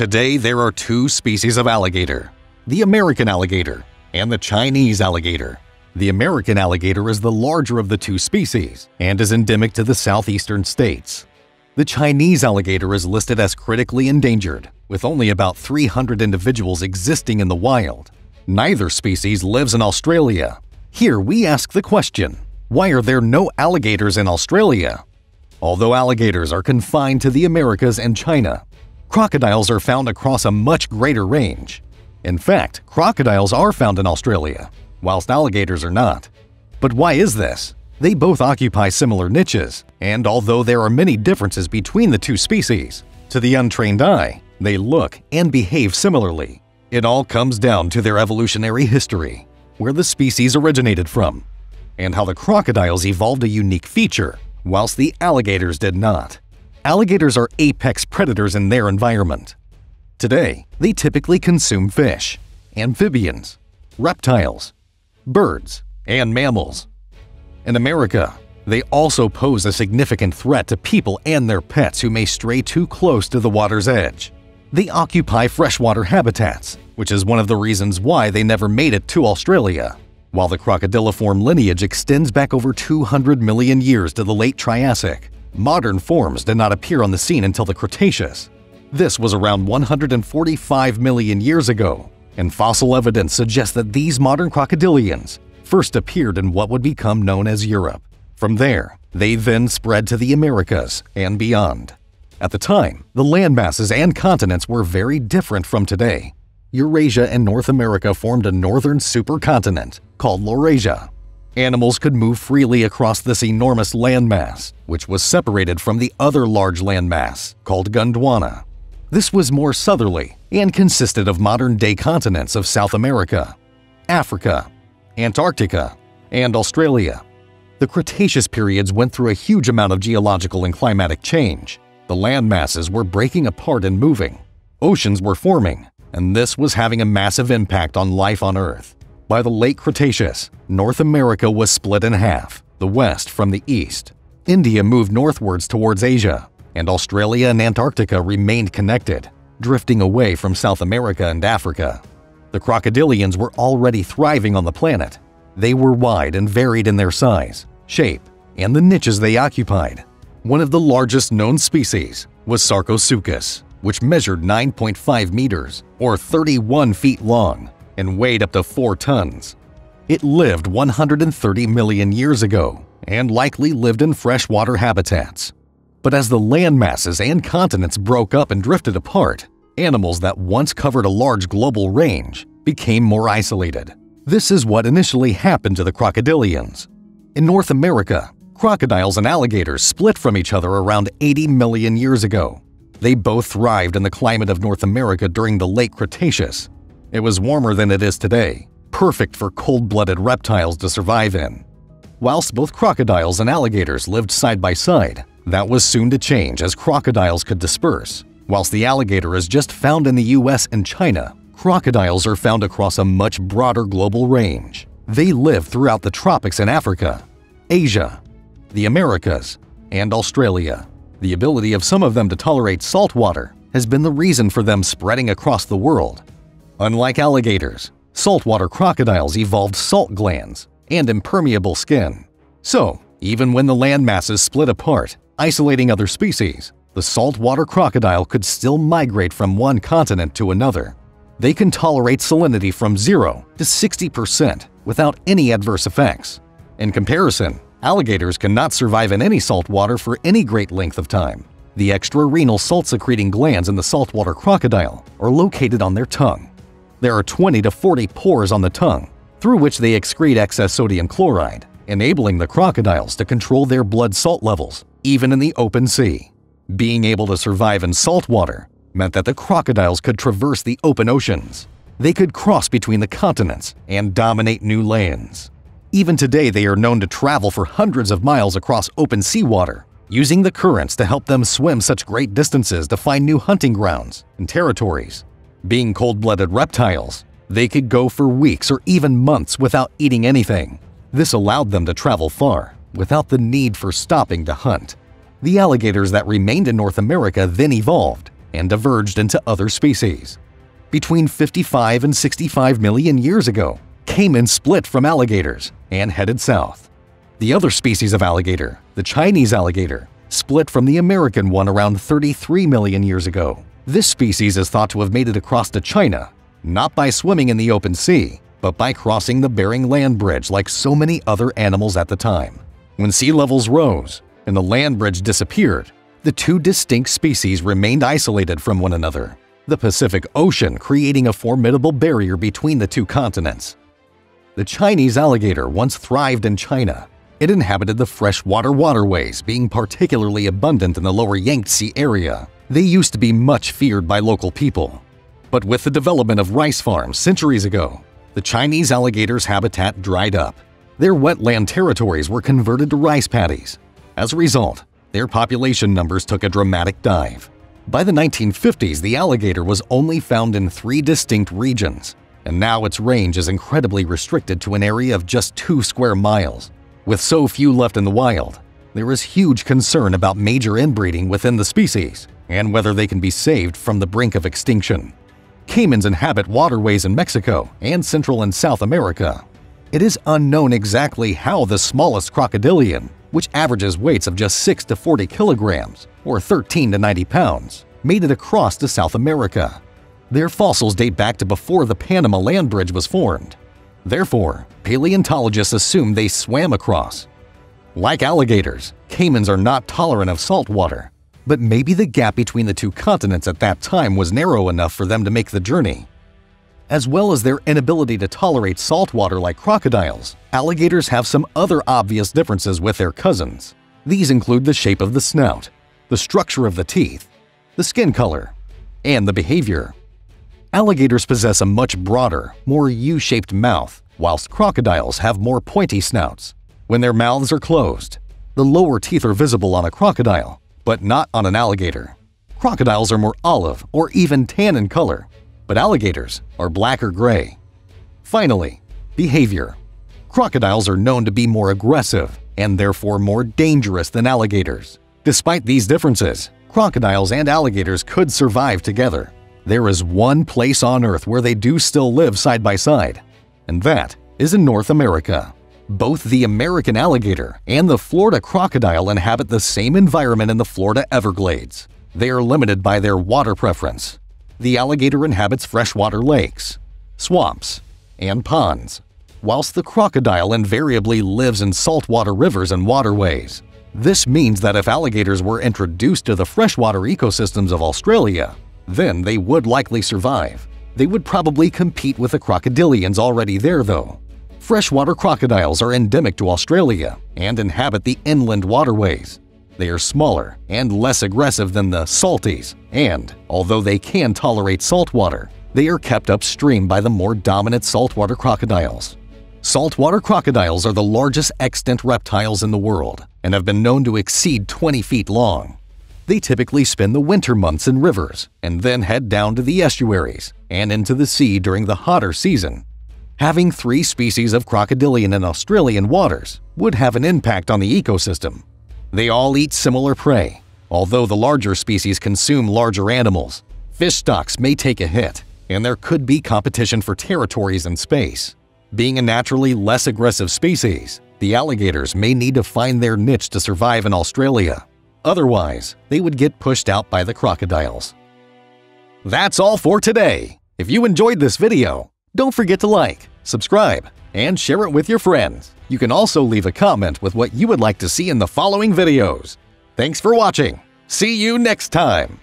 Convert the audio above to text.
Today, there are two species of alligator the American alligator and the Chinese alligator. The American alligator is the larger of the two species and is endemic to the southeastern states. The Chinese alligator is listed as critically endangered, with only about 300 individuals existing in the wild. Neither species lives in Australia. Here we ask the question why are there no alligators in Australia? Although alligators are confined to the Americas and China, crocodiles are found across a much greater range. In fact, crocodiles are found in Australia, whilst alligators are not. But why is this? They both occupy similar niches, and although there are many differences between the two species, to the untrained eye, they look and behave similarly. It all comes down to their evolutionary history, where the species originated from, and how the crocodiles evolved a unique feature, whilst the alligators did not. Alligators are apex predators in their environment. Today, they typically consume fish, amphibians, reptiles, birds, and mammals. In America, they also pose a significant threat to people and their pets who may stray too close to the water's edge. They occupy freshwater habitats, which is one of the reasons why they never made it to Australia. While the crocodiliform lineage extends back over 200 million years to the late Triassic, modern forms did not appear on the scene until the Cretaceous. This was around 145 million years ago, and fossil evidence suggests that these modern crocodilians first appeared in what would become known as Europe. From there, they then spread to the Americas and beyond. At the time, the landmasses and continents were very different from today. Eurasia and North America formed a northern supercontinent called Laurasia. Animals could move freely across this enormous landmass, which was separated from the other large landmass called Gondwana. This was more southerly and consisted of modern-day continents of South America, Africa, Antarctica, and Australia. The Cretaceous periods went through a huge amount of geological and climatic change. The land masses were breaking apart and moving. Oceans were forming, and this was having a massive impact on life on Earth. By the late Cretaceous, North America was split in half, the west from the east. India moved northwards towards Asia, and Australia and Antarctica remained connected, drifting away from South America and Africa. The crocodilians were already thriving on the planet. They were wide and varied in their size, shape, and the niches they occupied. One of the largest known species was Sarcosuchus, which measured 9.5 meters, or 31 feet long, and weighed up to 4 tons. It lived 130 million years ago and likely lived in freshwater habitats. But as the land masses and continents broke up and drifted apart, animals that once covered a large global range became more isolated. This is what initially happened to the crocodilians. In North America, crocodiles and alligators split from each other around 80 million years ago. They both thrived in the climate of North America during the late Cretaceous. It was warmer than it is today, perfect for cold-blooded reptiles to survive in. Whilst both crocodiles and alligators lived side by side, that was soon to change as crocodiles could disperse. Whilst the alligator is just found in the US and China, crocodiles are found across a much broader global range. They live throughout the tropics in Africa, Asia, the Americas, and Australia. The ability of some of them to tolerate salt water has been the reason for them spreading across the world. Unlike alligators, saltwater crocodiles evolved salt glands and impermeable skin. So, even when the land masses split apart, isolating other species, the saltwater crocodile could still migrate from one continent to another. They can tolerate salinity from 0 to 60% without any adverse effects. In comparison, alligators cannot survive in any saltwater for any great length of time. The extra-renal salt-secreting glands in the saltwater crocodile are located on their tongue. There are 20 to 40 pores on the tongue, through which they excrete excess sodium chloride, enabling the crocodiles to control their blood salt levels even in the open sea. Being able to survive in salt water meant that the crocodiles could traverse the open oceans. They could cross between the continents and dominate new lands. Even today, they are known to travel for hundreds of miles across open seawater, using the currents to help them swim such great distances to find new hunting grounds and territories. Being cold-blooded reptiles, they could go for weeks or even months without eating anything. This allowed them to travel far, without the need for stopping to hunt. The alligators that remained in North America then evolved and diverged into other species. Between 55 and 65 million years ago, caimans split from alligators and headed south. The other species of alligator, the Chinese alligator, split from the American one around 33 million years ago. This species is thought to have made it across to China, not by swimming in the open sea, but by crossing the Bering Land Bridge like so many other animals at the time. When sea levels rose and the land bridge disappeared, the two distinct species remained isolated from one another, the Pacific Ocean creating a formidable barrier between the two continents. The Chinese alligator once thrived in China. It inhabited the freshwater waterways, being particularly abundant in the lower Yangtze area. They used to be much feared by local people. But with the development of rice farms centuries ago, the Chinese alligator's habitat dried up. Their wetland territories were converted to rice paddies. As a result, their population numbers took a dramatic dive. By the 1950s, the alligator was only found in three distinct regions, and now its range is incredibly restricted to an area of just two square miles. With so few left in the wild, there is huge concern about major inbreeding within the species and whether they can be saved from the brink of extinction. Caimans inhabit waterways in Mexico and Central and South America. It is unknown exactly how the smallest crocodilian, which averages weights of just 6 to 40 kilograms or 13 to 90 pounds, made it across to South America. Their fossils date back to before the Panama Land Bridge was formed. Therefore, paleontologists assume they swam across. Like alligators, caimans are not tolerant of salt water but maybe the gap between the two continents at that time was narrow enough for them to make the journey. As well as their inability to tolerate salt water like crocodiles, alligators have some other obvious differences with their cousins. These include the shape of the snout, the structure of the teeth, the skin color, and the behavior. Alligators possess a much broader, more U-shaped mouth, whilst crocodiles have more pointy snouts. When their mouths are closed, the lower teeth are visible on a crocodile, but not on an alligator. Crocodiles are more olive or even tan in color, but alligators are black or gray. Finally, behavior. Crocodiles are known to be more aggressive and therefore more dangerous than alligators. Despite these differences, crocodiles and alligators could survive together. There is one place on Earth where they do still live side by side, and that is in North America. Both the American alligator and the Florida crocodile inhabit the same environment in the Florida Everglades. They are limited by their water preference. The alligator inhabits freshwater lakes, swamps, and ponds, whilst the crocodile invariably lives in saltwater rivers and waterways. This means that if alligators were introduced to the freshwater ecosystems of Australia, then they would likely survive. They would probably compete with the crocodilians already there, though. Freshwater crocodiles are endemic to Australia and inhabit the inland waterways. They are smaller and less aggressive than the salties, and although they can tolerate saltwater, they are kept upstream by the more dominant saltwater crocodiles. Saltwater crocodiles are the largest extant reptiles in the world and have been known to exceed 20 feet long. They typically spend the winter months in rivers and then head down to the estuaries and into the sea during the hotter season Having three species of crocodilian in Australian waters would have an impact on the ecosystem. They all eat similar prey, although the larger species consume larger animals. Fish stocks may take a hit, and there could be competition for territories in space. Being a naturally less aggressive species, the alligators may need to find their niche to survive in Australia. Otherwise, they would get pushed out by the crocodiles. That's all for today. If you enjoyed this video, don't forget to like, subscribe, and share it with your friends. You can also leave a comment with what you would like to see in the following videos. Thanks for watching. See you next time.